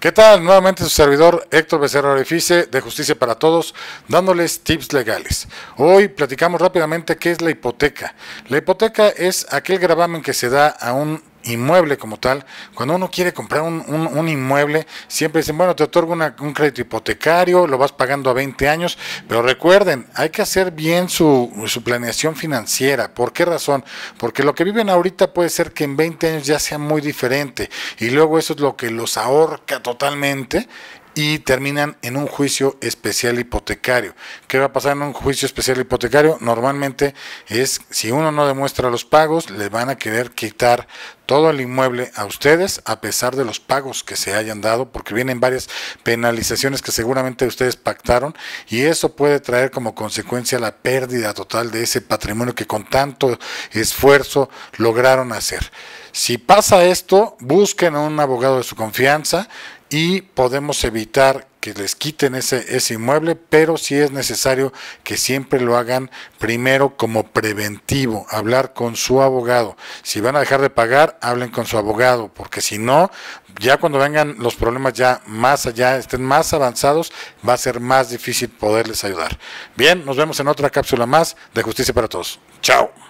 ¿Qué tal? Nuevamente su servidor Héctor Becerra Orifice de Justicia para Todos, dándoles tips legales. Hoy platicamos rápidamente qué es la hipoteca. La hipoteca es aquel gravamen que se da a un inmueble como tal, cuando uno quiere comprar un, inmueble, siempre dicen, bueno, te otorgo un crédito hipotecario, lo vas pagando a 20 años, pero recuerden, hay que hacer bien su, su, planeación financiera. ¿Por qué razón? Porque lo que viven ahorita puede ser que en 20 años ya sea muy diferente y luego eso es lo que los ahorca totalmente y terminan en un juicio especial hipotecario. ¿Qué va a pasar en un juicio especial hipotecario? Normalmente es si uno no demuestra los pagos, le van a querer quitar todo el inmueble a ustedes a pesar de los pagos que se hayan dado, porque vienen varias penalizaciones que seguramente ustedes pactaron y eso puede traer como consecuencia la pérdida total de ese patrimonio que con tanto esfuerzo lograron hacer. Si pasa esto, busquen a un abogado de su confianza y podemos evitar que les quiten ese, ese inmueble, pero si es necesario que siempre lo hagan primero como preventivo, hablar con su abogado. Si van a dejar de pagar, hablen con su abogado, porque si no, ya cuando vengan los problemas ya más allá, estén más avanzados, va a ser más difícil poderles ayudar. Bien, nos vemos en otra cápsula más de Justicia para Todos. Chao.